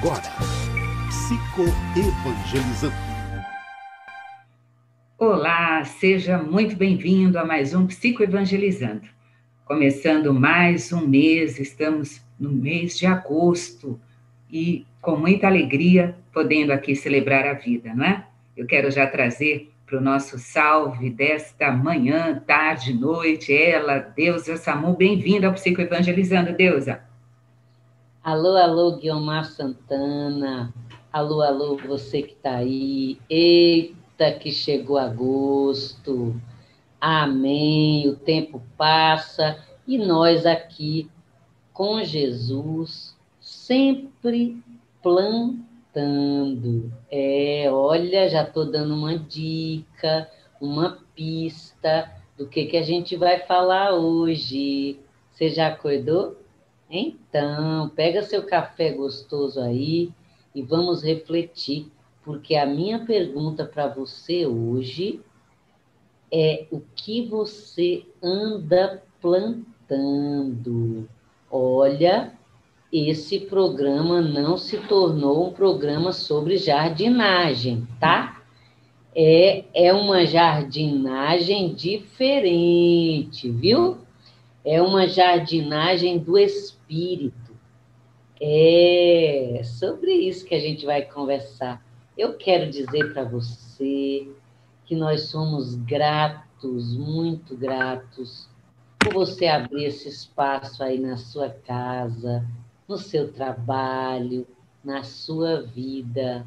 agora, Psicoevangelizando. Olá, seja muito bem-vindo a mais um Psicoevangelizando. Começando mais um mês, estamos no mês de agosto e com muita alegria podendo aqui celebrar a vida, não é? Eu quero já trazer para o nosso salve desta manhã, tarde, noite, ela, Deusa Samu, bem-vinda ao Psicoevangelizando, Deusa. Alô, alô, Guilmar Santana. Alô, alô, você que está aí. Eita, que chegou agosto. Amém. O tempo passa e nós aqui com Jesus sempre plantando. É, olha, já estou dando uma dica, uma pista do que, que a gente vai falar hoje. Você já acordou? Então, pega seu café gostoso aí e vamos refletir, porque a minha pergunta para você hoje é o que você anda plantando. Olha, esse programa não se tornou um programa sobre jardinagem, tá? É, é uma jardinagem diferente, viu? É uma jardinagem do espírito. É sobre isso que a gente vai conversar. Eu quero dizer para você que nós somos gratos, muito gratos, por você abrir esse espaço aí na sua casa, no seu trabalho, na sua vida.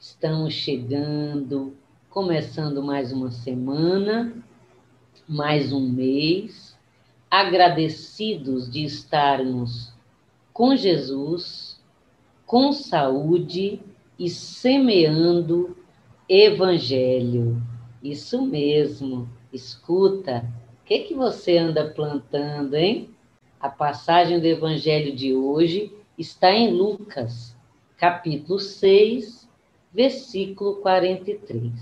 Estamos chegando, começando mais uma semana, mais um mês agradecidos de estarmos com Jesus, com saúde e semeando evangelho. Isso mesmo. Escuta, o que, que você anda plantando, hein? A passagem do evangelho de hoje está em Lucas, capítulo 6, versículo 43.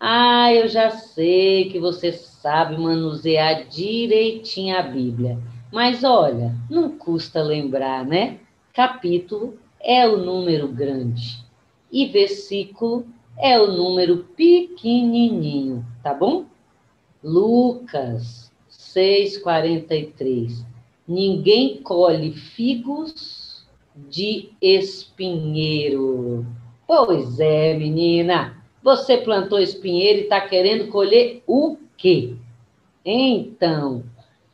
Ah, eu já sei que você sabe manusear direitinho a Bíblia. Mas olha, não custa lembrar, né? Capítulo é o número grande e versículo é o número pequenininho, tá bom? Lucas 6:43. Ninguém colhe figos de espinheiro. Pois é, menina. Você plantou espinheiro e está querendo colher o quê? Então,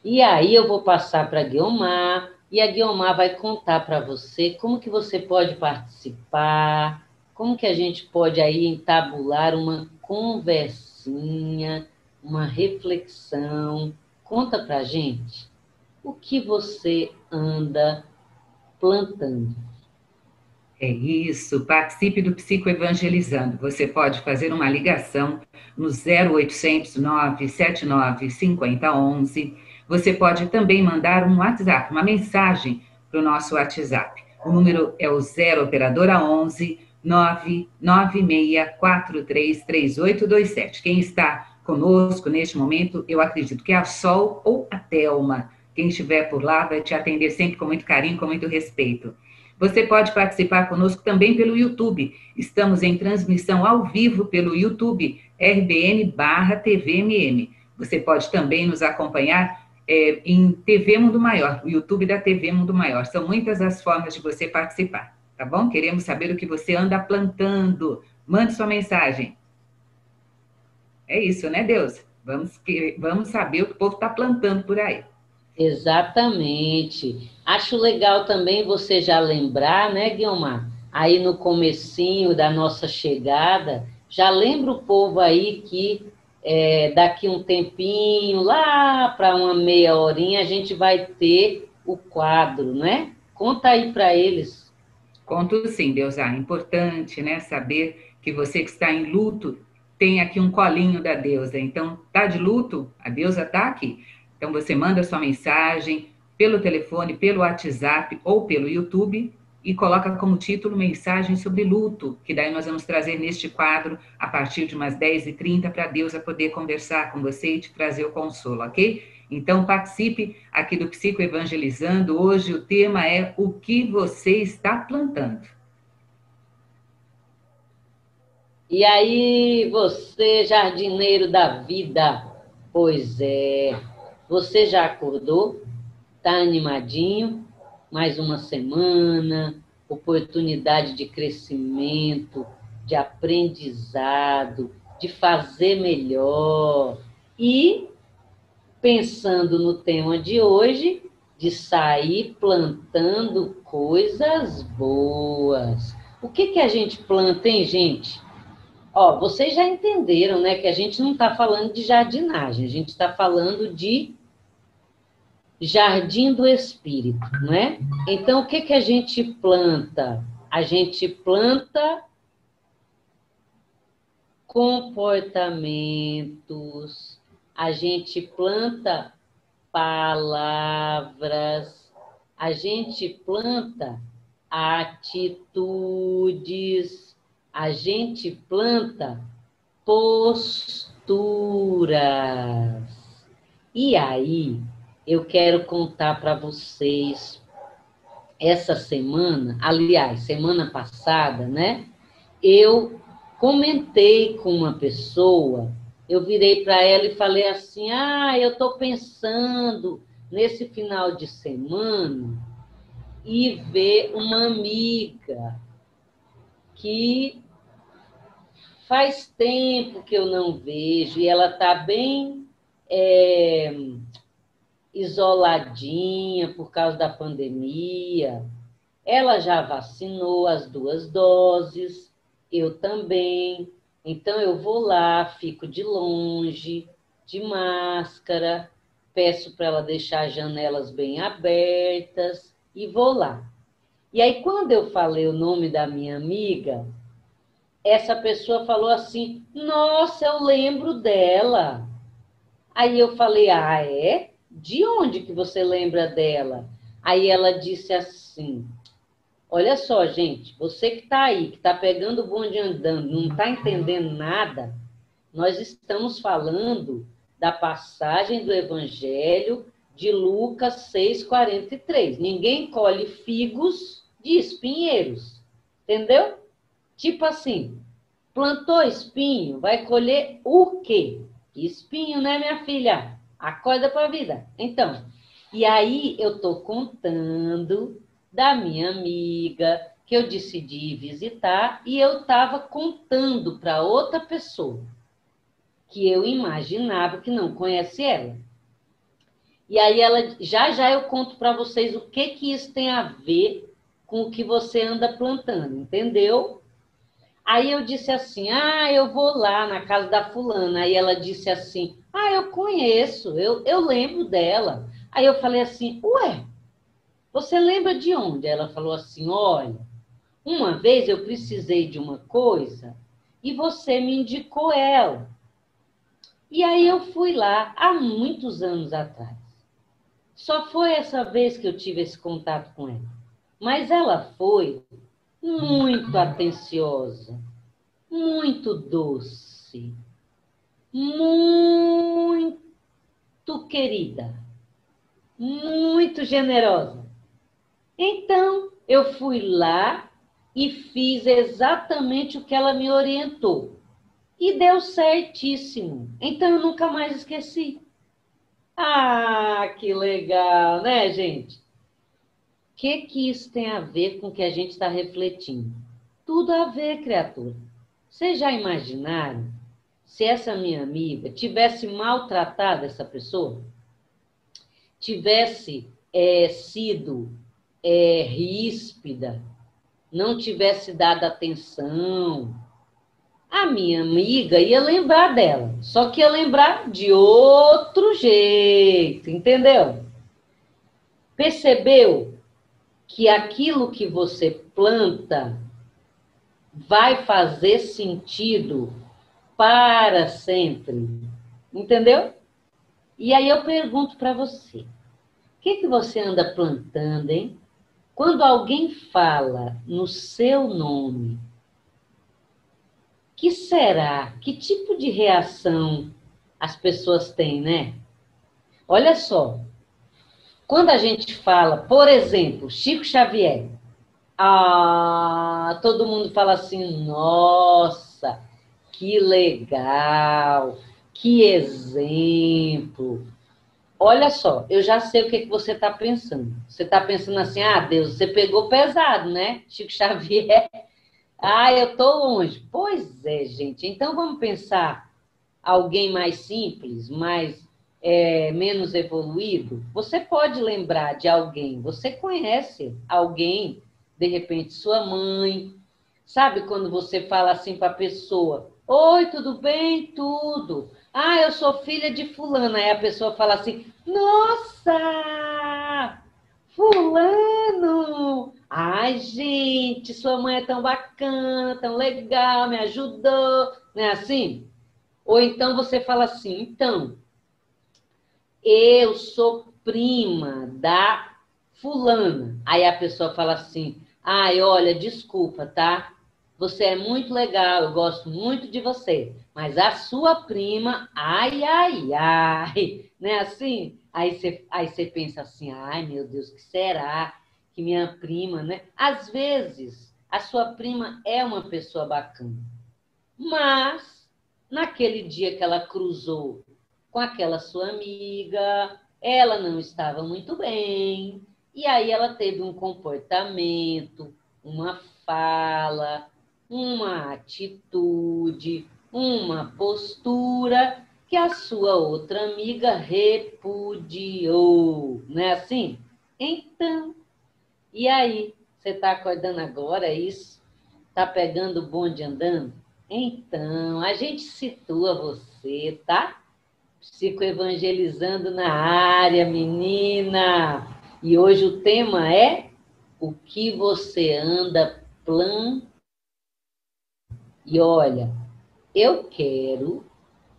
e aí eu vou passar para a Guiomar, e a Guiomar vai contar para você como que você pode participar, como que a gente pode aí entabular uma conversinha, uma reflexão. Conta para a gente o que você anda plantando. É isso, participe do Psicoevangelizando. Você pode fazer uma ligação no 0800 979 5011. Você pode também mandar um WhatsApp, uma mensagem para o nosso WhatsApp. O número é o 0 operadora 11 996433827. Quem está conosco neste momento, eu acredito que é a Sol ou a Telma. Quem estiver por lá vai te atender sempre com muito carinho, com muito respeito. Você pode participar conosco também pelo YouTube. Estamos em transmissão ao vivo pelo YouTube, RBN barra TVMM. Você pode também nos acompanhar é, em TV Mundo Maior, o YouTube da TV Mundo Maior. São muitas as formas de você participar, tá bom? Queremos saber o que você anda plantando. Mande sua mensagem. É isso, né, Deus? Vamos, vamos saber o que o povo está plantando por aí. Exatamente. Acho legal também você já lembrar, né, Guilmar? Aí no comecinho da nossa chegada, já lembra o povo aí que é, daqui um tempinho, lá para uma meia horinha, a gente vai ter o quadro, né? Conta aí para eles. Conto sim, Deus. É importante, né, saber que você que está em luto tem aqui um colinho da deusa. Então, tá de luto? A deusa está aqui. Então você manda sua mensagem pelo telefone, pelo WhatsApp ou pelo YouTube e coloca como título mensagem sobre luto, que daí nós vamos trazer neste quadro a partir de umas 10h30 para Deus a poder conversar com você e te trazer o consolo, ok? Então, participe aqui do Psico Evangelizando. Hoje o tema é o que você está plantando. E aí, você, jardineiro da vida, pois é, você já acordou? Tá animadinho? Mais uma semana, oportunidade de crescimento, de aprendizado, de fazer melhor. E pensando no tema de hoje, de sair plantando coisas boas. O que, que a gente planta, hein, gente? Ó, vocês já entenderam, né, que a gente não está falando de jardinagem, a gente está falando de jardim do espírito, né? Então, o que, que a gente planta? A gente planta comportamentos, a gente planta palavras, a gente planta atitudes, a gente planta posturas. E aí, eu quero contar para vocês essa semana, aliás, semana passada, né? Eu comentei com uma pessoa eu virei para ela e falei assim: ah, eu estou pensando nesse final de semana e ver uma amiga que faz tempo que eu não vejo e ela está bem é, isoladinha por causa da pandemia. Ela já vacinou as duas doses, eu também. Então eu vou lá, fico de longe, de máscara, peço para ela deixar as janelas bem abertas e vou lá. E aí quando eu falei o nome da minha amiga, essa pessoa falou assim: "Nossa, eu lembro dela". Aí eu falei: "Ah, é? De onde que você lembra dela?" Aí ela disse assim: Olha só, gente, você que está aí, que está pegando o bonde andando, não está entendendo nada, nós estamos falando da passagem do Evangelho de Lucas 6,43. Ninguém colhe figos de espinheiros, entendeu? Tipo assim, plantou espinho, vai colher o quê? Espinho, né, minha filha? Acorda para a vida. Então, e aí eu estou contando da minha amiga, que eu decidi visitar, e eu estava contando para outra pessoa que eu imaginava que não conhece ela. E aí ela, já já eu conto para vocês o que que isso tem a ver com o que você anda plantando, entendeu? Aí eu disse assim: "Ah, eu vou lá na casa da fulana". Aí ela disse assim: "Ah, eu conheço, eu, eu lembro dela". Aí eu falei assim: "Ué, você lembra de onde? Ela falou assim: Olha, uma vez eu precisei de uma coisa e você me indicou ela. E aí eu fui lá há muitos anos atrás. Só foi essa vez que eu tive esse contato com ela. Mas ela foi muito atenciosa, muito doce, muito querida, muito generosa. Então, eu fui lá e fiz exatamente o que ela me orientou. E deu certíssimo. Então, eu nunca mais esqueci. Ah, que legal, né, gente? Que, que isso tem a ver com o que a gente está refletindo? Tudo a ver, criatura. Vocês já imaginaram se essa minha amiga tivesse maltratado essa pessoa? Tivesse é, sido é, ríspida, não tivesse dado atenção, a minha amiga ia lembrar dela, só que ia lembrar de outro jeito, entendeu? Percebeu que aquilo que você planta vai fazer sentido para sempre, entendeu? E aí eu pergunto para você, o que, que você anda plantando, hein? Quando alguém fala no seu nome, que será? Que tipo de reação as pessoas têm, né? Olha só, quando a gente fala, por exemplo, Chico Xavier, ah, todo mundo fala assim, nossa, que legal, que exemplo. Olha só, eu já sei o que, que você está pensando. Você está pensando assim, ah, Deus, você pegou pesado, né? Chico Xavier. Ah, eu estou longe. Pois é, gente. Então vamos pensar alguém mais simples, mais é, menos evoluído. Você pode lembrar de alguém. Você conhece alguém, de repente sua mãe. Sabe quando você fala assim para a pessoa: Oi, tudo bem? Tudo. Ah, eu sou filha de fulana. Aí a pessoa fala assim: Nossa! Fulano! Ai, gente, sua mãe é tão bacana, tão legal, me ajudou. Não é assim? Ou então você fala assim: Então, eu sou prima da fulana. Aí a pessoa fala assim: Ai, olha, desculpa, tá? Você é muito legal, eu gosto muito de você. Mas a sua prima, ai, ai, ai. Não é assim? Aí você, aí você pensa assim, ai, meu Deus, que será que minha prima, né? Às vezes, a sua prima é uma pessoa bacana. Mas, naquele dia que ela cruzou com aquela sua amiga, ela não estava muito bem. E aí ela teve um comportamento, uma fala, uma atitude, uma postura que a sua outra amiga repudiou. Não é assim? Então, e aí? Você está acordando agora, é isso? Está pegando o bonde andando? Então, a gente situa você, tá? Psicoevangelizando na área, menina. E hoje o tema é o que você anda plantando e olha, eu quero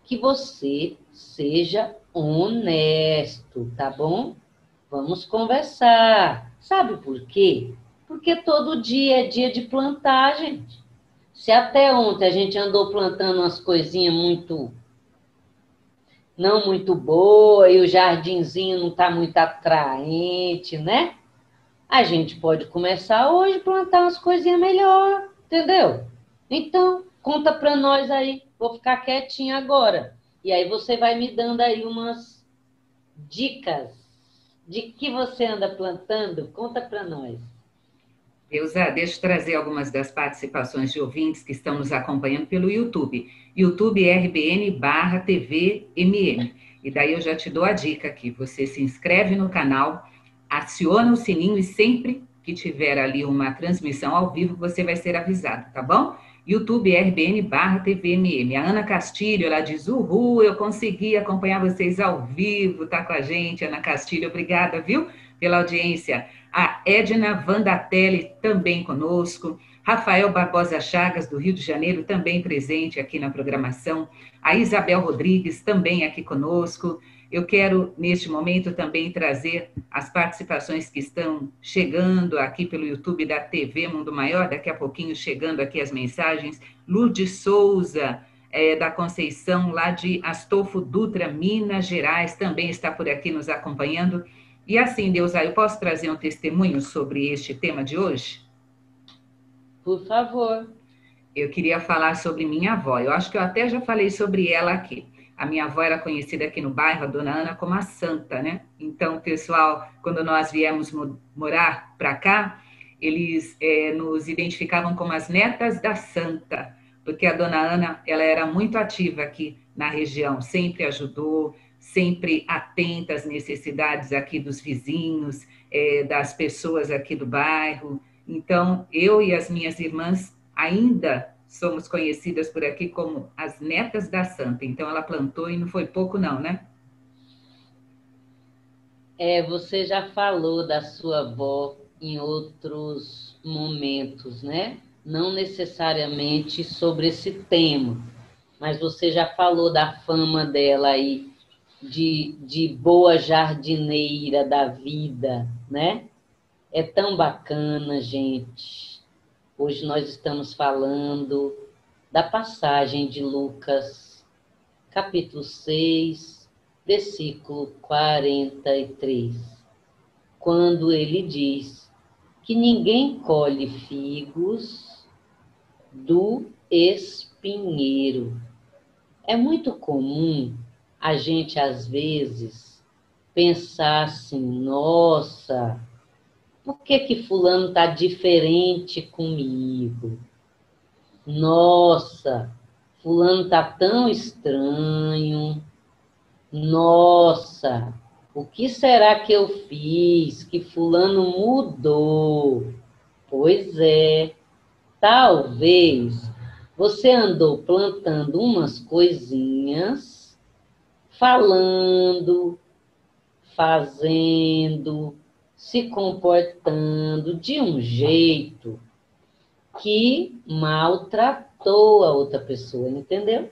que você seja honesto, tá bom? Vamos conversar. Sabe por quê? Porque todo dia é dia de plantar, gente. Se até ontem a gente andou plantando umas coisinhas muito não muito boa e o jardinzinho não está muito atraente, né? A gente pode começar hoje plantar umas coisinhas melhor, entendeu? Então, conta para nós aí. Vou ficar quietinha agora. E aí você vai me dando aí umas dicas de que você anda plantando. Conta para nós. Deusa, deixa eu trazer algumas das participações de ouvintes que estão nos acompanhando pelo YouTube. YouTube RBN barra TV MM. E daí eu já te dou a dica aqui. Você se inscreve no canal, aciona o sininho e sempre que tiver ali uma transmissão ao vivo, você vai ser avisado, tá bom? YouTube RBN barra TVMM. A Ana Castilho, ela diz, uhul, eu consegui acompanhar vocês ao vivo, tá com a gente, Ana Castilho, obrigada, viu, pela audiência. A Edna Vandatelli também conosco. Rafael Barbosa Chagas, do Rio de Janeiro, também presente aqui na programação. A Isabel Rodrigues, também aqui conosco. Eu quero, neste momento, também trazer as participações que estão chegando aqui pelo YouTube da TV Mundo Maior, daqui a pouquinho chegando aqui as mensagens. Lourdes Souza, é, da Conceição, lá de Astolfo Dutra, Minas Gerais, também está por aqui nos acompanhando. E assim, Deus, eu posso trazer um testemunho sobre este tema de hoje? Por favor. Eu queria falar sobre minha avó. Eu acho que eu até já falei sobre ela aqui. A minha avó era conhecida aqui no bairro, a dona Ana, como a Santa, né? Então, pessoal, quando nós viemos morar para cá, eles é, nos identificavam como as netas da Santa, porque a dona Ana, ela era muito ativa aqui na região, sempre ajudou, sempre atenta às necessidades aqui dos vizinhos, é, das pessoas aqui do bairro. Então, eu e as minhas irmãs ainda somos conhecidas por aqui como as netas da santa. Então ela plantou e não foi pouco não, né? É, você já falou da sua avó em outros momentos, né? Não necessariamente sobre esse tema, mas você já falou da fama dela aí de, de boa jardineira da vida, né? É tão bacana, gente Hoje nós estamos falando da passagem de Lucas, capítulo 6, versículo 43, quando ele diz que ninguém colhe figos do espinheiro. É muito comum a gente, às vezes, pensar assim: nossa, por que que Fulano está diferente comigo? Nossa, Fulano está tão estranho. Nossa, o que será que eu fiz que Fulano mudou? Pois é, talvez você andou plantando umas coisinhas, falando, fazendo, se comportando de um jeito que maltratou a outra pessoa, entendeu?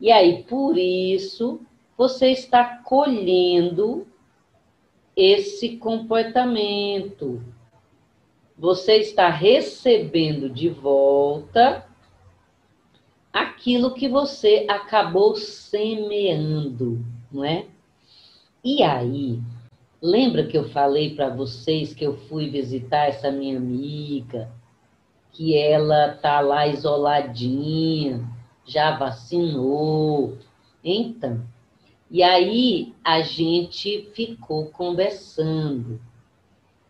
E aí, por isso, você está colhendo esse comportamento. Você está recebendo de volta aquilo que você acabou semeando, não é? E aí, lembra que eu falei para vocês que eu fui visitar essa minha amiga, que ela tá lá isoladinha, já vacinou. Então, e aí a gente ficou conversando.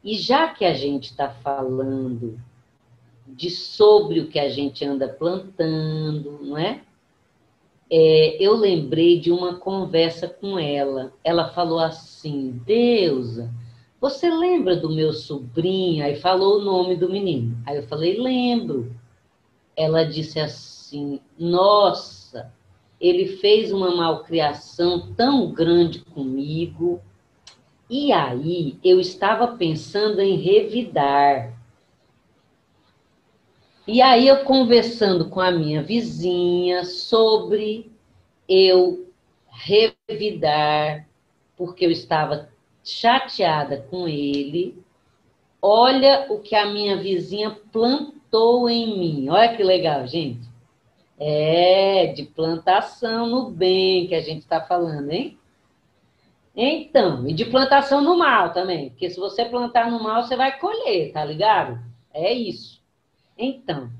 E já que a gente está falando de sobre o que a gente anda plantando, não é? é? Eu lembrei de uma conversa com ela. Ela falou assim: Deusa, você lembra do meu sobrinho? Aí falou o nome do menino. Aí eu falei: Lembro. Ela disse assim: Nossa, ele fez uma malcriação tão grande comigo. E aí eu estava pensando em revidar. E aí eu conversando com a minha vizinha sobre eu revidar, porque eu estava chateada com ele. Olha o que a minha vizinha plantou em mim. Olha que legal, gente. É, de plantação no bem que a gente está falando, hein? Então, e de plantação no mal também, porque se você plantar no mal, você vai colher, tá ligado? É isso. Então,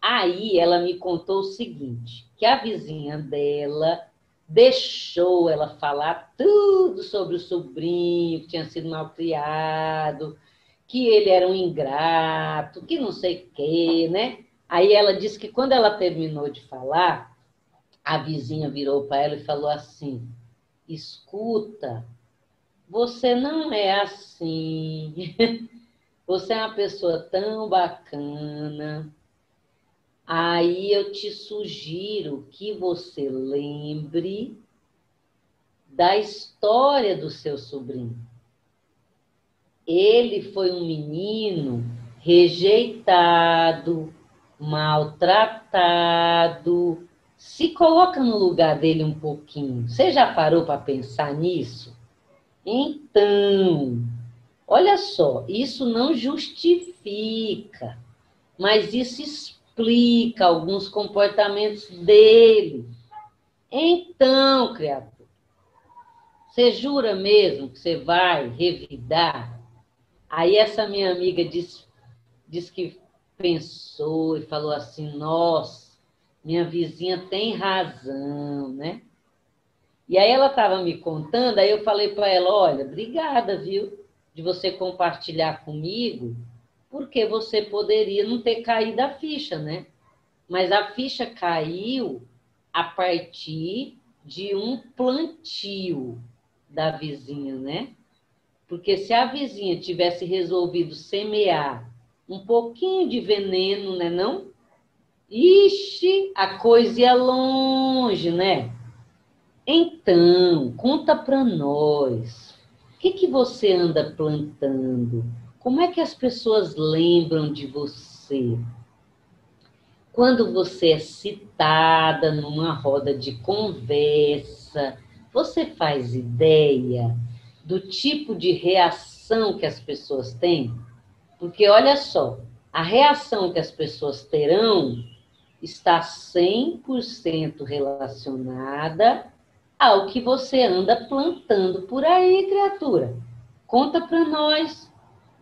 aí ela me contou o seguinte: que a vizinha dela deixou ela falar tudo sobre o sobrinho que tinha sido mal criado, que ele era um ingrato, que não sei o quê, né? Aí ela disse que quando ela terminou de falar, a vizinha virou para ela e falou assim: escuta, você não é assim. Você é uma pessoa tão bacana. Aí eu te sugiro que você lembre da história do seu sobrinho. Ele foi um menino rejeitado, maltratado. Se coloca no lugar dele um pouquinho. Você já parou para pensar nisso? Então, Olha só, isso não justifica, mas isso explica alguns comportamentos dele. Então, criatura, você jura mesmo que você vai revidar? Aí essa minha amiga disse que pensou e falou assim: nossa, minha vizinha tem razão, né? E aí ela estava me contando, aí eu falei para ela: olha, obrigada, viu? De você compartilhar comigo, porque você poderia não ter caído a ficha, né? Mas a ficha caiu a partir de um plantio da vizinha, né? Porque se a vizinha tivesse resolvido semear um pouquinho de veneno, né, não? Ixi, a coisa ia longe, né? Então, conta para nós o que, que você anda plantando? Como é que as pessoas lembram de você? Quando você é citada numa roda de conversa, você faz ideia do tipo de reação que as pessoas têm? Porque olha só, a reação que as pessoas terão está 100% relacionada ao que você anda plantando por aí, criatura. Conta para nós.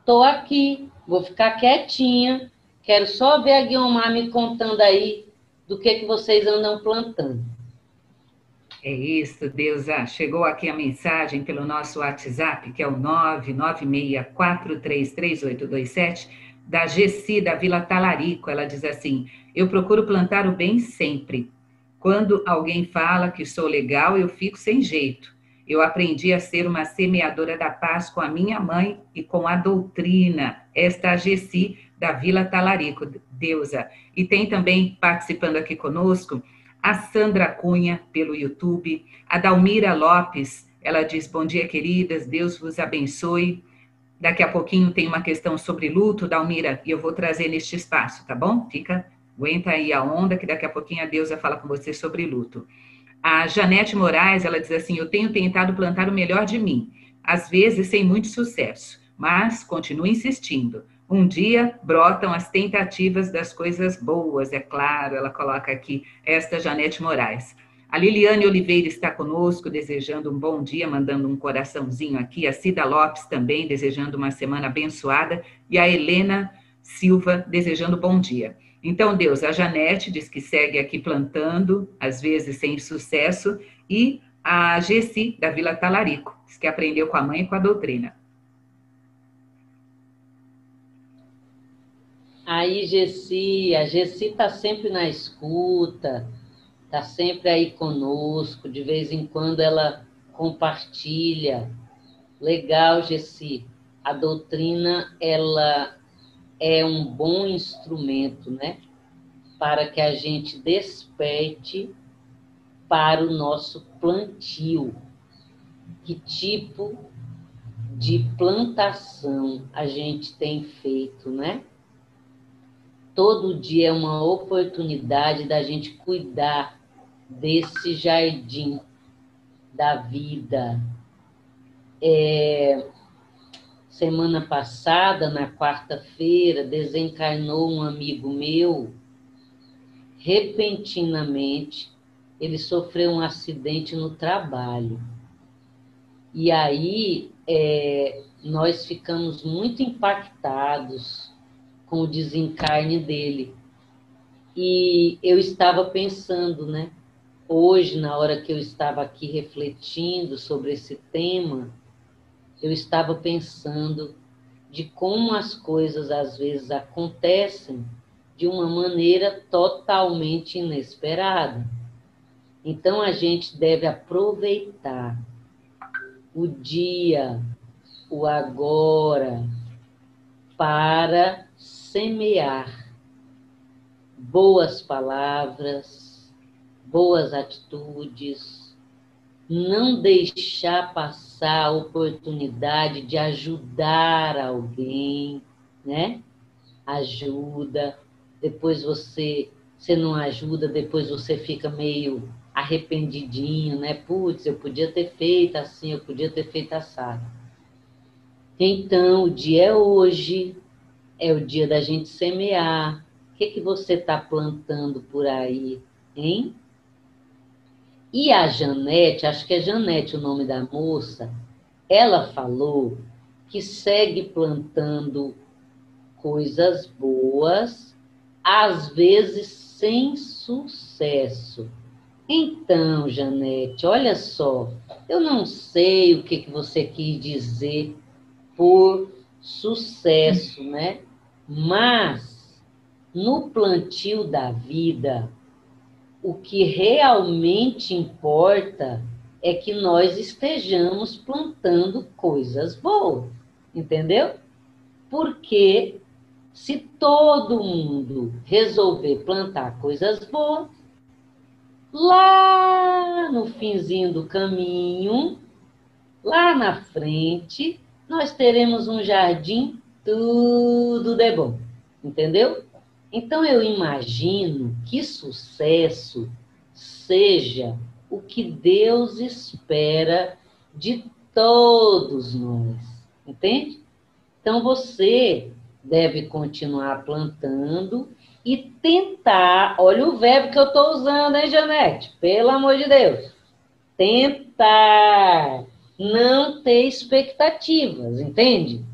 Tô aqui, vou ficar quietinha. Quero só ver a Guiomar me contando aí do que, que vocês andam plantando. É isso, Deusa. Chegou aqui a mensagem pelo nosso WhatsApp, que é o 996433827, da Gessi, da Vila Talarico. Ela diz assim: Eu procuro plantar o bem sempre. Quando alguém fala que sou legal, eu fico sem jeito. Eu aprendi a ser uma semeadora da paz com a minha mãe e com a doutrina. Esta Gessi, da Vila Talarico, Deusa. E tem também participando aqui conosco a Sandra Cunha, pelo YouTube, a Dalmira Lopes, ela diz: Bom dia, queridas, Deus vos abençoe. Daqui a pouquinho tem uma questão sobre luto, Dalmira, e eu vou trazer neste espaço, tá bom? Fica, aguenta aí a onda, que daqui a pouquinho a Deusa fala com você sobre luto. A Janete Moraes, ela diz assim: Eu tenho tentado plantar o melhor de mim, às vezes sem muito sucesso, mas continuo insistindo. Um dia brotam as tentativas das coisas boas, é claro, ela coloca aqui, esta Janete Moraes. A Liliane Oliveira está conosco, desejando um bom dia, mandando um coraçãozinho aqui. A Cida Lopes também, desejando uma semana abençoada. E a Helena Silva, desejando bom dia. Então, Deus, a Janete diz que segue aqui plantando, às vezes sem sucesso. E a Gessi, da Vila Talarico, diz que aprendeu com a mãe e com a doutrina. Aí, Gessi, a Gessi está sempre na escuta, está sempre aí conosco, de vez em quando ela compartilha. Legal, Gessi. A doutrina, ela é um bom instrumento, né? Para que a gente desperte para o nosso plantio. Que tipo de plantação a gente tem feito, né? todo dia é uma oportunidade da gente cuidar desse jardim da vida. É, semana passada, na quarta-feira, desencarnou um amigo meu. Repentinamente, ele sofreu um acidente no trabalho. E aí, é, nós ficamos muito impactados com o desencarne dele. E eu estava pensando, né? Hoje, na hora que eu estava aqui refletindo sobre esse tema, eu estava pensando de como as coisas às vezes acontecem de uma maneira totalmente inesperada. Então a gente deve aproveitar o dia, o agora, para semear boas palavras, boas atitudes, não deixar passar a oportunidade de ajudar alguém, né? Ajuda, depois você você não ajuda, depois você fica meio arrependidinho, né? Putz, eu podia ter feito assim, eu podia ter feito assado. Então, o dia é hoje, é o dia da gente semear. O que, que você está plantando por aí, hein? E a Janete, acho que é Janete o nome da moça, ela falou que segue plantando coisas boas, às vezes sem sucesso. Então, Janete, olha só, eu não sei o que, que você quis dizer por sucesso, né? Mas no plantio da vida, o que realmente importa é que nós estejamos plantando coisas boas, entendeu? Porque se todo mundo resolver plantar coisas boas, lá no finzinho do caminho, lá na frente, nós teremos um jardim tudo de bom, entendeu? Então eu imagino que sucesso seja o que Deus espera de todos nós, entende? Então você deve continuar plantando e tentar, olha o verbo que eu estou usando, hein, Janete? Pelo amor de Deus. tentar não ter expectativas, entende?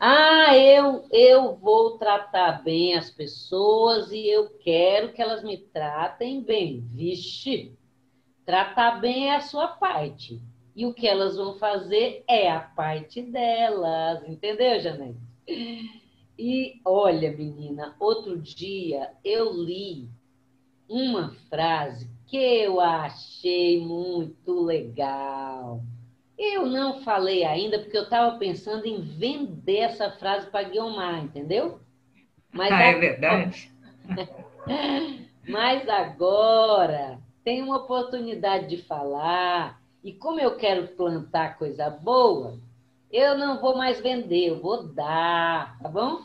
Ah, eu, eu vou tratar bem as pessoas e eu quero que elas me tratem bem. Vixe, tratar bem é a sua parte. E o que elas vão fazer é a parte delas, entendeu, Janete? E olha, menina, outro dia eu li uma frase que eu achei muito legal. Eu não falei ainda porque eu estava pensando em vender essa frase para Guilmar, entendeu? Mas ah, é verdade. Mas agora tem uma oportunidade de falar e como eu quero plantar coisa boa, eu não vou mais vender, eu vou dar, tá bom?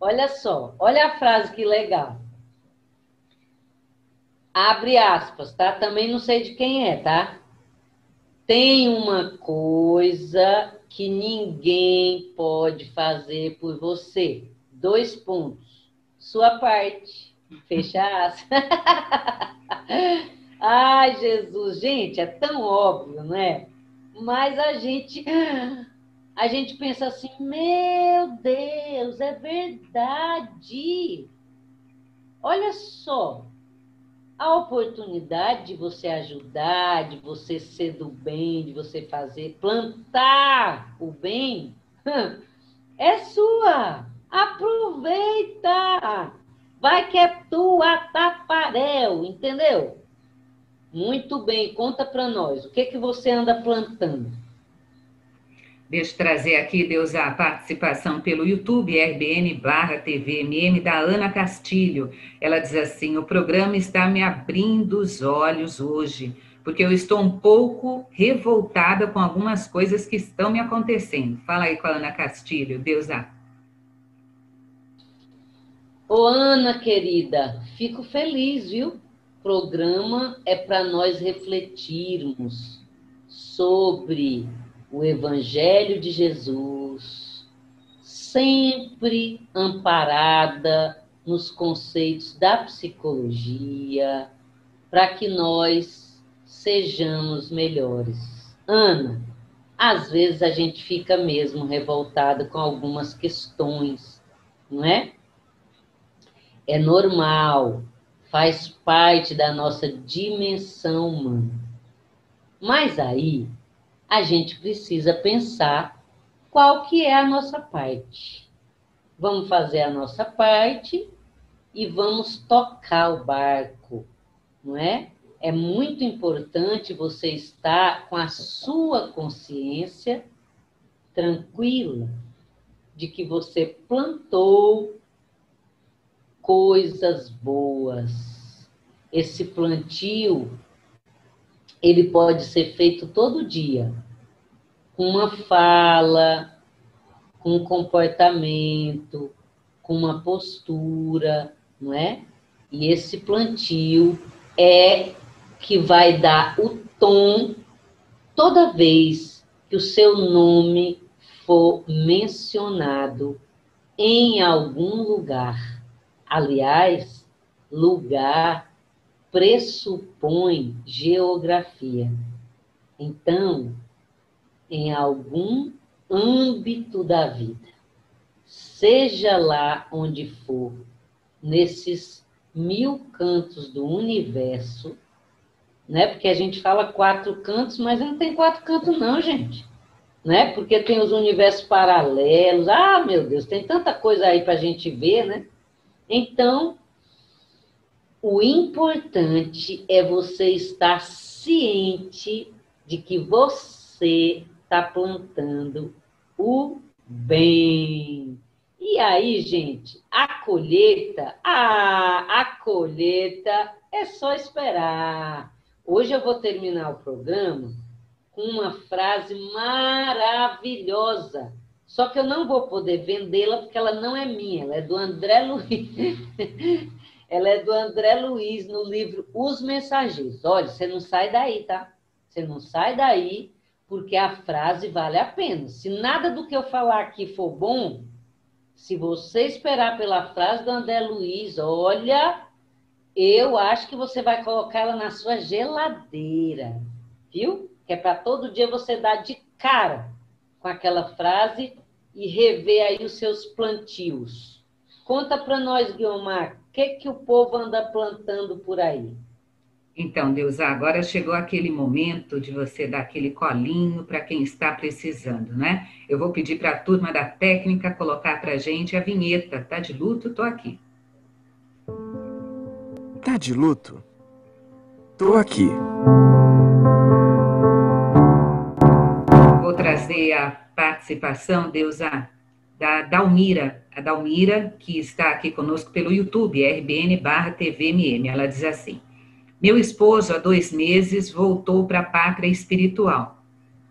Olha só, olha a frase que legal. Abre aspas, tá? Também não sei de quem é, tá? Tem uma coisa que ninguém pode fazer por você. Dois pontos. Sua parte. Fecha aspas. Ai, Jesus, gente, é tão óbvio, não é? Mas a gente a gente pensa assim, meu Deus, é verdade. Olha só, a oportunidade de você ajudar, de você ser do bem, de você fazer, plantar o bem, é sua. Aproveita. Vai que é tua, Taparel, entendeu? Muito bem, conta para nós. O que que você anda plantando? Deixa eu trazer aqui, Deus, a participação pelo YouTube, RBN barra TVMM, da Ana Castilho. Ela diz assim: o programa está me abrindo os olhos hoje, porque eu estou um pouco revoltada com algumas coisas que estão me acontecendo. Fala aí com a Ana Castilho, Deus a. Ô, Ana querida, fico feliz, viu? O programa é para nós refletirmos sobre o Evangelho de Jesus, sempre amparada nos conceitos da psicologia, para que nós sejamos melhores. Ana, às vezes a gente fica mesmo revoltada com algumas questões, não é? É normal, faz parte da nossa dimensão humana. Mas aí a gente precisa pensar qual que é a nossa parte. Vamos fazer a nossa parte e vamos tocar o barco, não é? É muito importante você estar com a sua consciência tranquila de que você plantou coisas boas. Esse plantio ele pode ser feito todo dia, com uma fala, com um comportamento, com uma postura, não é? E esse plantio é que vai dar o tom toda vez que o seu nome for mencionado em algum lugar. Aliás, lugar pressupõe geografia. Então, em algum âmbito da vida, seja lá onde for, nesses mil cantos do universo, né? Porque a gente fala quatro cantos, mas não tem quatro cantos, não, gente. Né? Porque tem os universos paralelos. Ah, meu Deus, tem tanta coisa aí para a gente ver, né? Então, o importante é você estar ciente de que você está plantando o bem. E aí, gente, a colheita, ah, a colheita é só esperar. Hoje eu vou terminar o programa com uma frase maravilhosa. Só que eu não vou poder vendê-la porque ela não é minha, ela é do André Luiz. Ela é do André Luiz, no livro Os Mensageiros. Olha, você não sai daí, tá? Você não sai daí, porque a frase vale a pena. Se nada do que eu falar aqui for bom, se você esperar pela frase do André Luiz, olha, eu acho que você vai colocar ela na sua geladeira. viu? Que é para todo dia você dar de cara com aquela frase e rever aí os seus plantios. Conta para nós, Guilmar, o que, que o povo anda plantando por aí? Então, Deus, agora chegou aquele momento de você dar aquele colinho para quem está precisando, né? Eu vou pedir para a turma da técnica colocar para gente a vinheta. Tá de luto? Tô aqui. Tá de luto? Tô aqui. Vou trazer a participação, Deus, a, da Dalmira. A Dalmira, que está aqui conosco pelo YouTube, RBN barra TVMM. Ela diz assim. Meu esposo, há dois meses, voltou para a pátria espiritual.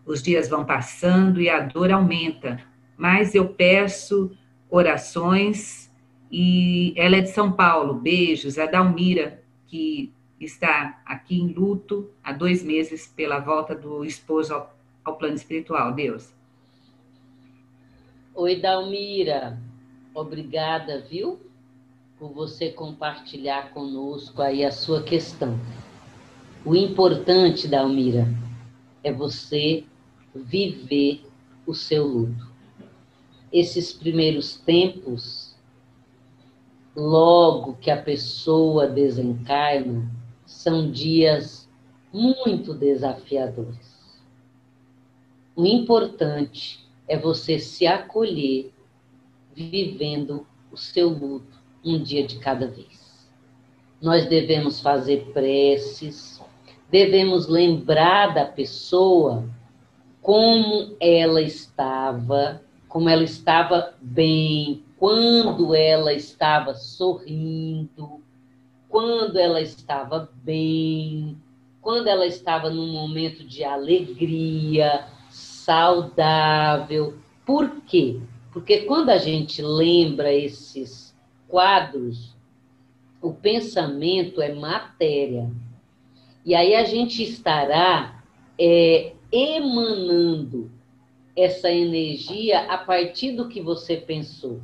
Os dias vão passando e a dor aumenta, mas eu peço orações e ela é de São Paulo. Beijos. A Dalmira, que está aqui em luto há dois meses pela volta do esposo ao, ao plano espiritual. Deus. Oi, Dalmira. Obrigada, viu? por você compartilhar conosco aí a sua questão. O importante, Dalmira, é você viver o seu luto. Esses primeiros tempos, logo que a pessoa desencarna, são dias muito desafiadores. O importante é você se acolher vivendo o seu luto um dia de cada vez. Nós devemos fazer preces, devemos lembrar da pessoa como ela estava, como ela estava bem, quando ela estava sorrindo, quando ela estava bem, quando ela estava num momento de alegria, saudável. Por quê? Porque quando a gente lembra esses quadros, o pensamento é matéria. E aí a gente estará é, emanando essa energia a partir do que você pensou.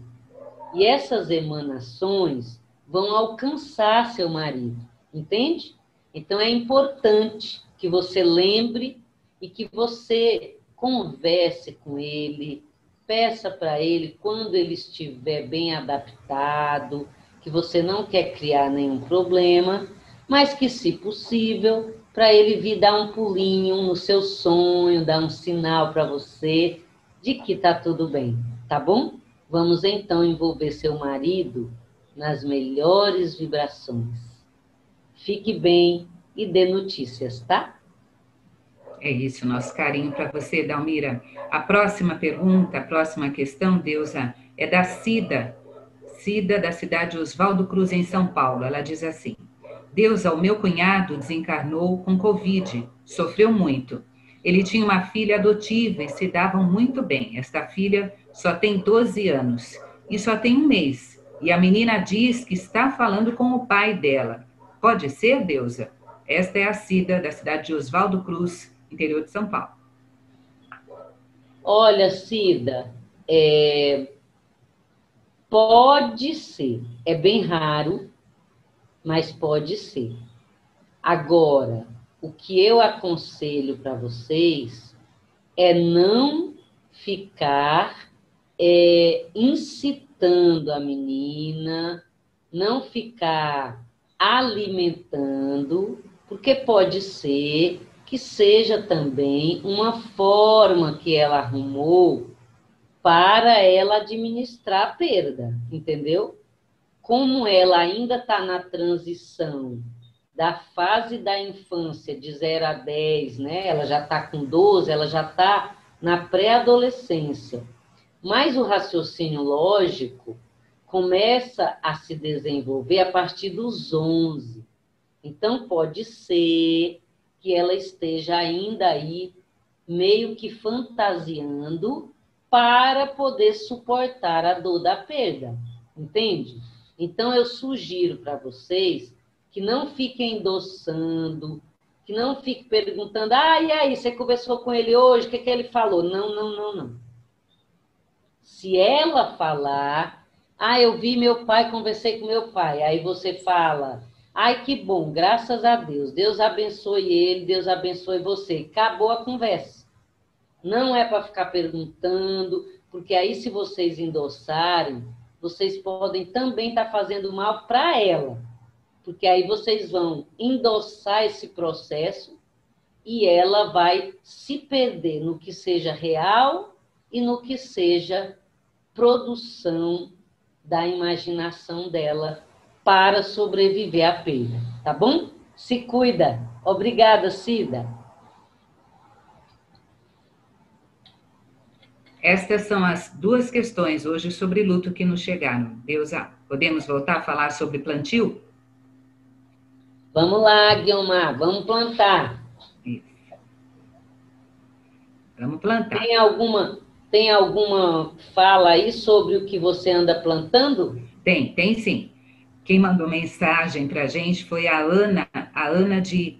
E essas emanações vão alcançar seu marido, entende? Então é importante que você lembre e que você converse com ele, peça para ele quando ele estiver bem adaptado, que você não quer criar nenhum problema, mas que, se possível, para ele vir dar um pulinho no seu sonho, dar um sinal para você de que tá tudo bem, tá bom? Vamos então envolver seu marido nas melhores vibrações. Fique bem e dê notícias, tá? É isso, nosso carinho para você, Dalmira. A próxima pergunta, a próxima questão, Deusa, é da Cida. Cida, da cidade de Oswaldo Cruz, em São Paulo. Ela diz assim: Deusa, o meu cunhado desencarnou com Covid, sofreu muito. Ele tinha uma filha adotiva e se davam muito bem. Esta filha só tem 12 anos e só tem um mês. E a menina diz que está falando com o pai dela. Pode ser, Deusa? Esta é a Cida, da cidade de Oswaldo Cruz, interior de São Paulo. Olha, Cida, é... pode ser, é bem raro, mas pode ser. Agora, o que eu aconselho para vocês é não ficar é, incitando a menina, não ficar alimentando, porque pode ser que seja também uma forma que ela arrumou para ela administrar a perda, entendeu? Como ela ainda está na transição da fase da infância de 0 a 10, né? Ela já está com 12, ela já está na pré-adolescência. Mas o raciocínio lógico começa a se desenvolver a partir dos 11. Então, pode ser que ela esteja ainda aí meio que fantasiando para poder suportar a dor da perda, entende? Então eu sugiro para vocês que não fiquem endossando, que não fiquem perguntando, ah, e aí, você conversou com ele hoje, o que, que ele falou? Não, não, não, não. Se ela falar, ah, eu vi meu pai, conversei com meu pai, aí você fala, Ai, que bom, graças a Deus. Deus abençoe ele, Deus abençoe você. Acabou a conversa. Não é para ficar perguntando, porque aí, se vocês endossarem, vocês podem também estar tá fazendo mal para ela. Porque aí vocês vão endossar esse processo e ela vai se perder no que seja real e no que seja produção da imaginação dela para sobreviver à perda, tá bom? Se cuida. Obrigada, Cida. Estas são as duas questões hoje sobre luto que nos chegaram. Deusa, podemos voltar a falar sobre plantio? Vamos lá, Guilmar, vamos plantar. Isso. Vamos plantar. Tem alguma, tem alguma fala aí sobre o que você anda plantando? Tem, tem sim. Quem mandou mensagem para a gente foi a Ana, a Ana de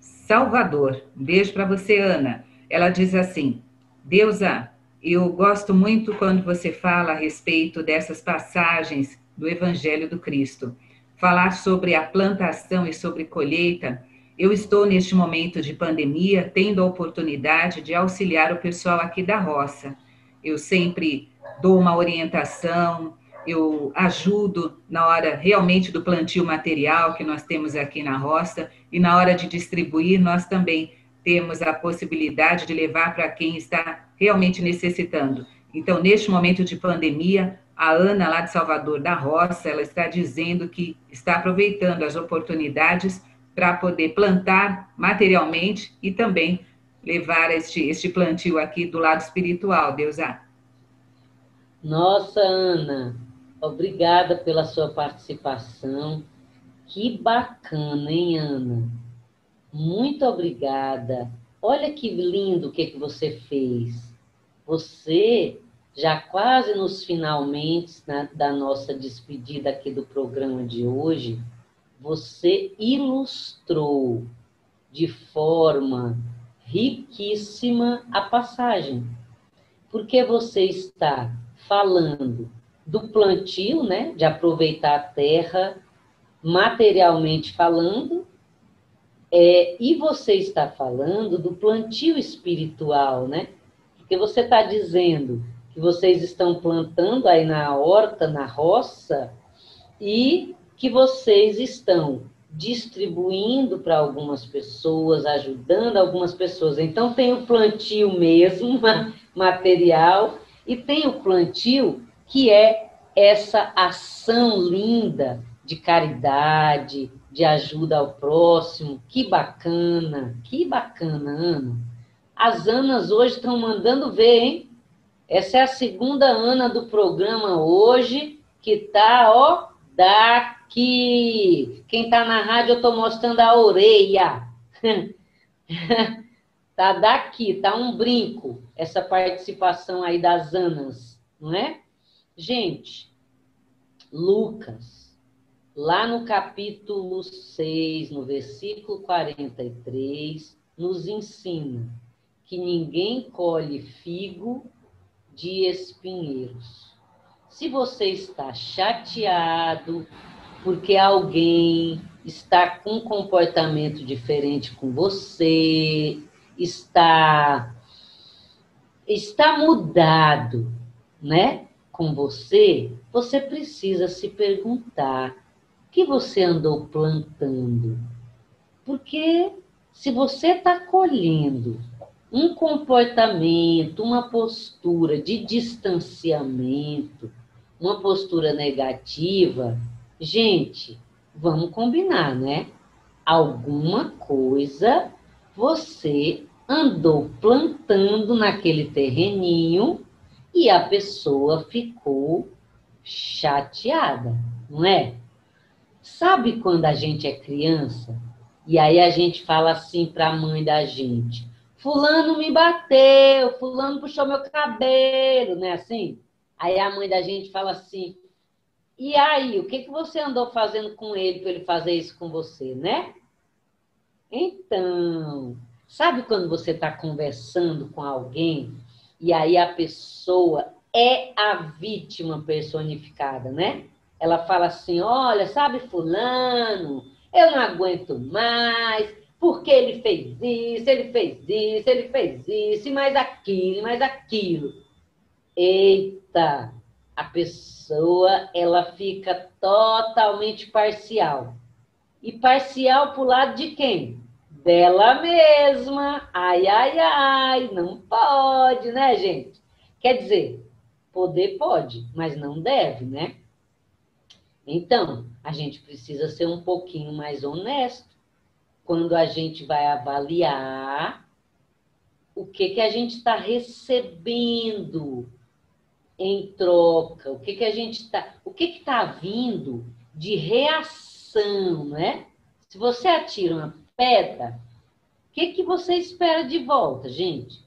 Salvador. Um beijo para você, Ana. Ela diz assim: Deusa, eu gosto muito quando você fala a respeito dessas passagens do Evangelho do Cristo. Falar sobre a plantação e sobre colheita. Eu estou neste momento de pandemia tendo a oportunidade de auxiliar o pessoal aqui da roça. Eu sempre dou uma orientação, eu ajudo na hora realmente do plantio material que nós temos aqui na roça e na hora de distribuir, nós também temos a possibilidade de levar para quem está realmente necessitando. Então, neste momento de pandemia, a Ana, lá de Salvador da Roça, ela está dizendo que está aproveitando as oportunidades para poder plantar materialmente e também levar este, este plantio aqui do lado espiritual, Deus a. Nossa, Ana, Obrigada pela sua participação. Que bacana, hein, Ana? Muito obrigada. Olha que lindo o que, que você fez. Você, já quase nos finalmente né, da nossa despedida aqui do programa de hoje, você ilustrou de forma riquíssima a passagem. Porque você está falando do plantio, né, de aproveitar a terra materialmente falando, é, e você está falando do plantio espiritual, né? Porque você está dizendo que vocês estão plantando aí na horta, na roça, e que vocês estão distribuindo para algumas pessoas, ajudando algumas pessoas. Então tem o plantio mesmo, material, e tem o plantio que é essa ação linda de caridade, de ajuda ao próximo. Que bacana, que bacana, Ana. As Anas hoje estão mandando ver, hein? Essa é a segunda Ana do programa hoje, que tá, ó, daqui. Quem tá na rádio, eu tô mostrando a orelha. tá daqui, tá um brinco, essa participação aí das Anas, não é? Gente, Lucas, lá no capítulo 6, no versículo 43, nos ensina que ninguém colhe figo de espinheiros. Se você está chateado porque alguém está com um comportamento diferente com você, está está mudado, né? Com você, você precisa se perguntar: o que você andou plantando? Porque se você está colhendo um comportamento, uma postura de distanciamento, uma postura negativa, gente, vamos combinar, né? Alguma coisa você andou plantando naquele terreninho e a pessoa ficou chateada, não é? Sabe quando a gente é criança e aí a gente fala assim para a mãe da gente: Fulano me bateu, Fulano puxou meu cabelo, não é assim? Aí a mãe da gente fala assim: E aí, o que, que você andou fazendo com ele para ele fazer isso com você, né? Então, sabe quando você está conversando com alguém e aí a pessoa é a vítima personificada, né? Ela fala assim: olha, sabe, Fulano, Eu não aguento mais, porque ele fez isso, ele fez isso, ele fez isso, e mais aquilo, e mais aquilo. Eita, a pessoa ela fica totalmente parcial. E parcial para o lado de quem? Dela mesma. Ai, ai, ai, não pode, né, gente? Quer dizer, poder pode, mas não deve, né? Então, a gente precisa ser um pouquinho mais honesto quando a gente vai avaliar o que, que a gente está recebendo em troca, o que, que a gente está. O que está vindo de reação, né? Se você atira uma pedra, o que, que você espera de volta, gente?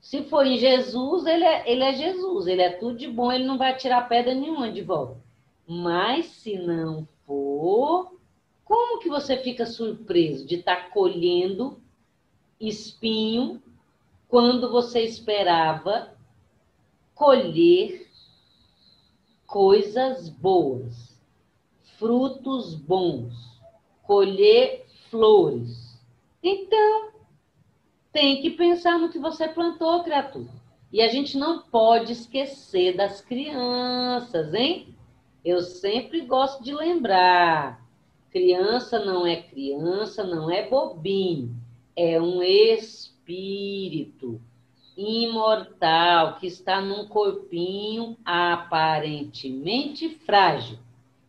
Se for em Jesus, ele é, ele é Jesus, ele é tudo de bom, ele não vai tirar pedra nenhuma de volta. Mas se não for, como que você fica surpreso de estar tá colhendo espinho quando você esperava colher coisas boas, frutos bons, colher flores. Então, tem que pensar no que você plantou, criatura. E a gente não pode esquecer das crianças, hein? Eu sempre gosto de lembrar: criança não é criança, não é bobinho, é um espírito imortal que está num corpinho aparentemente frágil.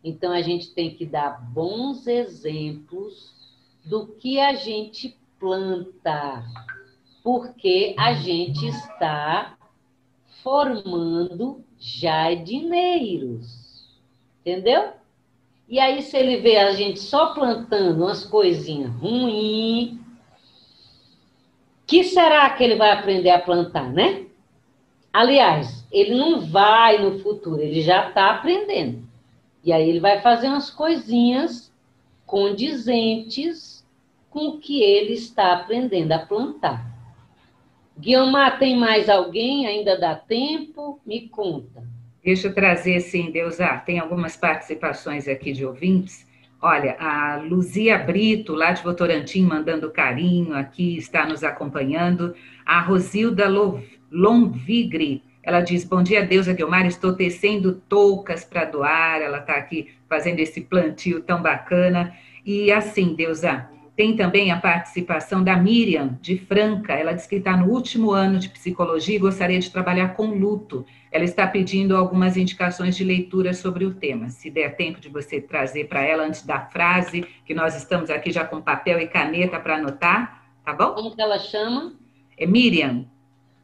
Então a gente tem que dar bons exemplos do que a gente planta, porque a gente está formando jardineiros. Entendeu? E aí, se ele vê a gente só plantando umas coisinhas ruins, que será que ele vai aprender a plantar, né? Aliás, ele não vai no futuro, ele já está aprendendo. E aí ele vai fazer umas coisinhas condizentes com o que ele está aprendendo a plantar. Guilmar, tem mais alguém? Ainda dá tempo? Me conta. Deixa eu trazer, sim, Deusar. Tem algumas participações aqui de ouvintes. Olha, a Luzia Brito, lá de Votorantim, mandando carinho aqui, está nos acompanhando. A Rosilda Lonvigre, ela diz: Bom dia, Deusa Guilmar, estou tecendo toucas para doar. Ela está aqui fazendo esse plantio tão bacana. E assim, Deusa, tem também a participação da Miriam, de Franca. Ela diz que está no último ano de psicologia e gostaria de trabalhar com luto. Ela está pedindo algumas indicações de leitura sobre o tema. Se der tempo de você trazer para ela antes da frase, que nós estamos aqui já com papel e caneta para anotar, tá bom? Como que ela chama? É Miriam.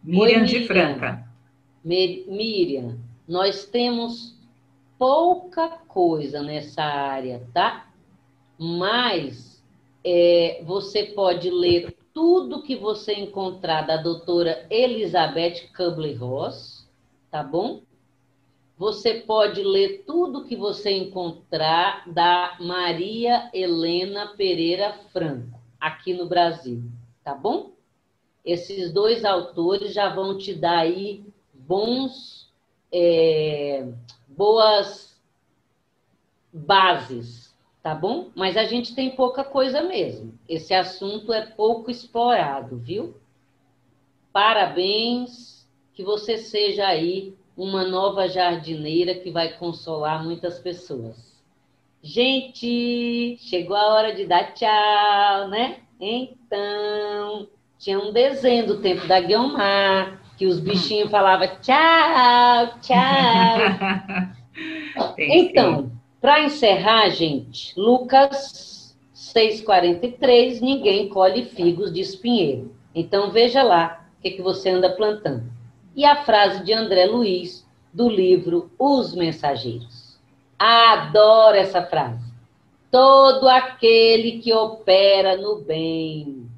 Miriam, Oi, de Franca. Miriam, nós temos pouca coisa nessa área, tá? Mas é, você pode ler tudo que você encontrar da doutora Elizabeth Kubler-Ross, tá bom? Você pode ler tudo que você encontrar da Maria Helena Pereira Franco, aqui no Brasil, tá bom? Esses dois autores já vão te dar aí bons, é, boas bases, tá bom? Mas a gente tem pouca coisa mesmo. Esse assunto é pouco explorado, viu? Parabéns que você seja aí uma nova jardineira que vai consolar muitas pessoas. Gente, chegou a hora de dar tchau, né? Então, tinha um desenho do tempo da Guiomar, que os bichinhos falavam tchau, tchau. então, para encerrar, gente, Lucas 6,43, ninguém colhe figos de espinheiro. Então, veja lá o que, que você anda plantando e a frase de André Luiz, do livro Os Mensageiros. Adoro essa frase. Todo aquele que opera no bem,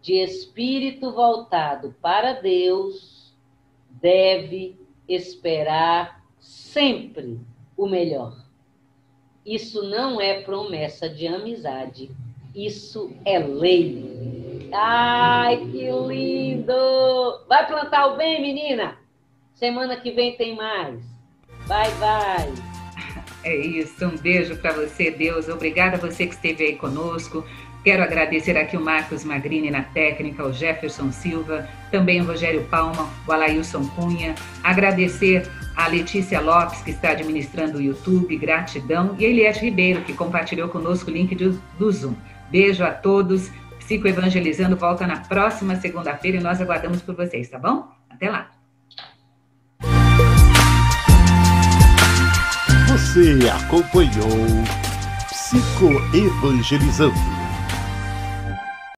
de espírito voltado para Deus, deve esperar sempre o melhor. Isso não é promessa de amizade, isso é lei. Ai, que lindo! Vai plantar o bem, menina? Semana que vem tem mais. Vai, vai. É isso, um beijo para você, Deus. Obrigada a você que esteve aí conosco. Quero agradecer aqui o Marcos Magrini na técnica, o Jefferson Silva, também o Rogério Palma, o Alailson Cunha. Agradecer a Letícia Lopes, que está administrando o YouTube, gratidão. E a Eliette Ribeiro, que compartilhou conosco o link do, do Zoom. Beijo a todos. Psicoevangelizando volta na próxima segunda-feira e nós aguardamos por vocês, tá bom? Até lá. Você acompanhou Psicoevangelizando